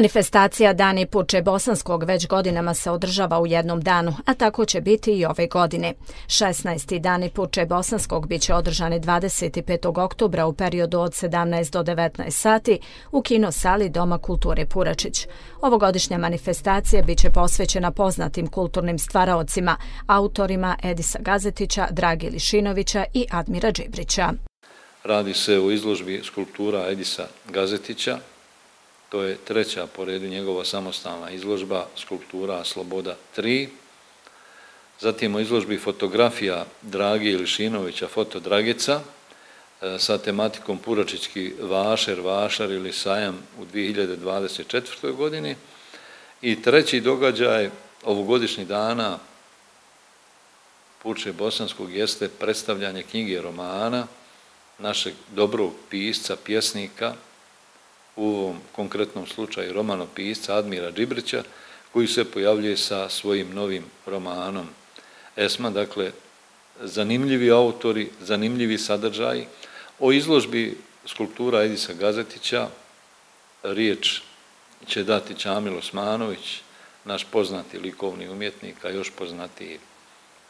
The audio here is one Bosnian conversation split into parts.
Manifestacija Dani Puče Bosanskog već godinama se održava u jednom danu, a tako će biti i ove godine. 16. Dani Puče Bosanskog biće održani 25. oktobra u periodu od 17 do 19 sati u kino sali Doma kulture Puračić. Ovogodišnja manifestacija biće posvećena poznatim kulturnim stvaraocima, autorima Edisa Gazetića, Dragi Lišinovića i Admira Džibrića. Radi se o izložbi skulptura Edisa Gazetića, To je treća po redu njegova samostalna izložba, skulptura Sloboda 3. Zatim o izložbi fotografija Dragi Ilišinovića, foto Dragica, e, sa tematikom Puračićki vašer, vašar ili sajam u 2024. godini. I treći događaj ovogodišnjih dana Puče Bosanskog jeste predstavljanje knjige romana našeg dobrog pisca, pjesnika, u ovom konkretnom slučaju romanopisca Admira Džibrića, koji se pojavljuje sa svojim novim romanom Esma, dakle, zanimljivi autori, zanimljivi sadržaji. O izložbi skulptura Edisa Gazetića riječ će dati Čamil Osmanović, naš poznati likovni umjetnik, a još poznati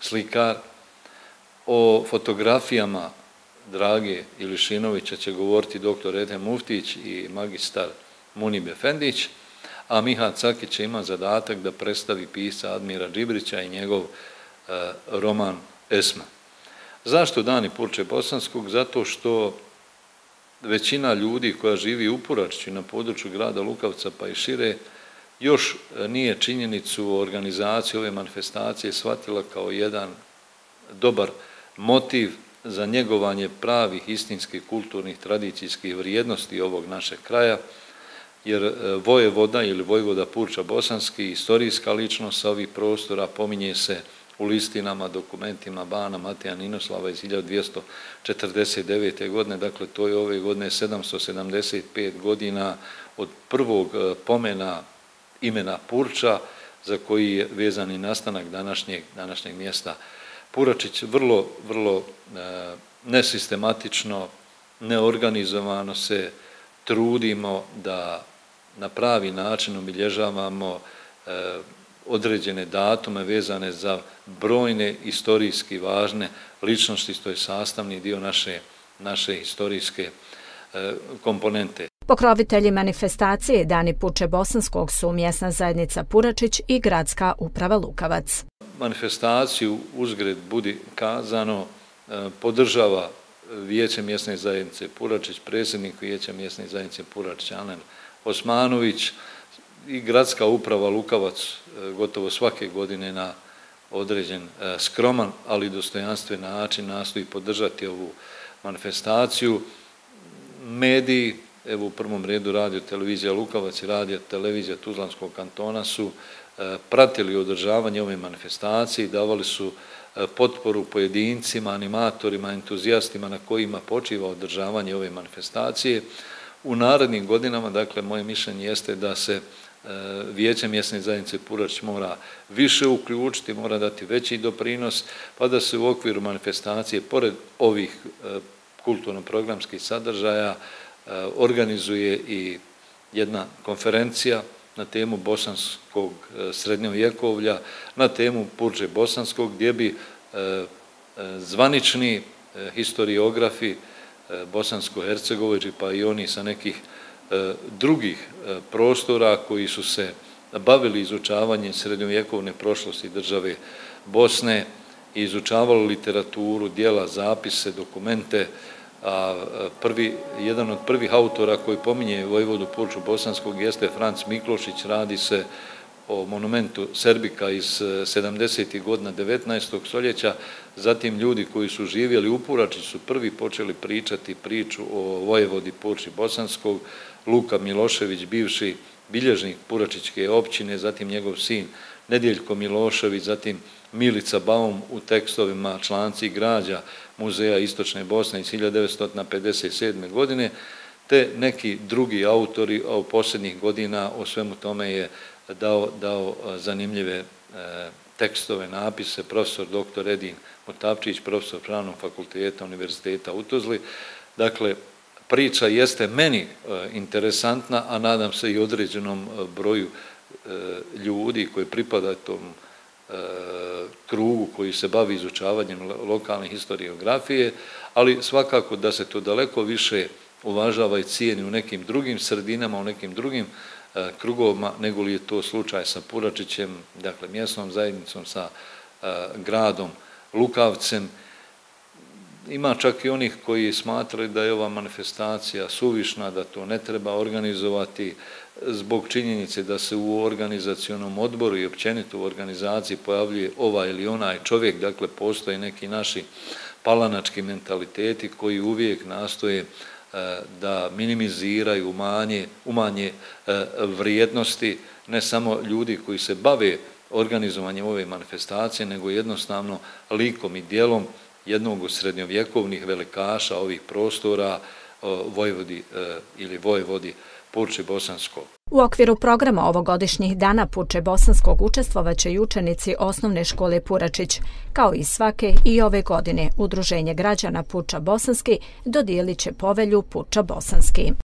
slikar. O fotografijama Drage Ilišinovića će govoriti doktor Edhem Muftić i magistar Munib Efendić, a Miha Cakić će ima zadatak da predstavi pisa Admira Džibrića i njegov e, roman Esma. Zašto Dani Purče Bosanskog? Zato što većina ljudi koja živi u Puračiću na području grada Lukavca pa i šire, još e, nije činjenicu organizaciju ove manifestacije shvatila kao jedan dobar motiv za njegovanje pravih istinskih kulturnih tradicijskih vrijednosti ovog našeg kraja, jer e, Vojevoda ili Vojvoda Purča Bosanski, istorijska ličnost sa ovih prostora, pominje se u listinama, dokumentima Bana Mateja Ninoslava iz 1249. godine, dakle to je ove godine 775 godina od prvog e, pomena imena Purča, za koji je vezani nastanak današnjeg, današnjeg mjesta Purča. Puračić vrlo, vrlo e, nesistematično, neorganizovano se trudimo da na pravi način obilježavamo e, određene datume vezane za brojne istorijski važne ličnosti, to je sastavni dio naše, naše historijske e, komponente. Pokrovitelji manifestacije Dani Puče Bosanskog su mjesna zajednica Puračić i gradska uprava Lukavac manifestaciju uzgred budi kazano e, podržava vijeće mjesne zajednice Puračić, predsjednik vijeća mjesne zajednice Puračić, Alen Osmanović i gradska uprava Lukavac e, gotovo svake godine na određen e, skroman, ali dostojanstven način nastoji podržati ovu manifestaciju. Mediji, evo u prvom redu radio televizija Lukavac i radio televizija Tuzlanskog kantona su E, pratili održavanje ove manifestacije, davali su e, potporu pojedincima, animatorima, entuzijastima na kojima počiva održavanje ove manifestacije. U narednim godinama, dakle, moje mišljenje jeste da se e, vijeće mjesne zajednice Purač mora više uključiti, mora dati veći doprinos, pa da se u okviru manifestacije, pored ovih kulturno-programskih sadržaja, organizuje i jedna konferencija na temu bosanskog e, srednjovjekovlja, na temu Purđe bosanskog, gdje bi e, e, zvanični historiografi bosansko-hercegoviđi, pa i oni sa nekih drugih prostora koji su se bavili izučavanjem srednjovjekovne prošlosti države Bosne i izučavali literaturu, dijela, zapise, dokumente, a e, prvi, jedan od prvih autora koji pominje Vojvodu Purču Bosanskog jeste Franc Miklošić, radi se o monumentu Serbika iz e, 70. Godina 19. stoljeća, zatim ljudi koji su živjeli u Purači su prvi počeli pričati priču o Vojvodi Purči Bosanskog, Luka Milošević, bivši bilježnik Puračićke općine, zatim njegov sin Nedjeljko Milošević, zatim Milica Baum u tekstovima članci građa Muzeja Istočne Bosne iz 1957. godine, te neki drugi autori u posljednjih godina o svemu tome je dao, dao zanimljive e, tekstove, napise, profesor dr. Edin Motapčić, profesor Pravnog fakulteta Univerziteta u Tuzli. Dakle, priča jeste meni e, interesantna, a nadam se i određenom e, broju E, ljudi koji pripada tom e, krugu koji se bavi izučavanjem lokalne historiografije, ali svakako da se to daleko više uvažava i cijeni u nekim drugim sredinama, u nekim drugim e, krugovima, nego li je to slučaj sa Puračićem, dakle mjesnom zajednicom, sa e, gradom Lukavcem. Ima čak i onih koji smatrali da je ova manifestacija suvišna, da to ne treba organizovati zbog činjenice da se u organizacijonom odboru i općenito u organizaciji pojavljuje ova ili onaj čovjek, dakle postoje neki naši palanački mentaliteti koji uvijek nastoje e, da minimiziraju, umanje, umanje e, vrijednosti ne samo ljudi koji se bave organizovanjem ove manifestacije, nego jednostavno likom i dijelom jednog od srednjovjekovnih velikaša ovih prostora e, Vojvodi e, ili Vojvodi Purče Bosanskog. U okviru programa ovogodišnjih dana Puče Bosanskog učestvovaće i učenici osnovne škole Puračić. Kao i svake i ove godine, Udruženje građana Puča Bosanski dodijelit će povelju Puča Bosanski.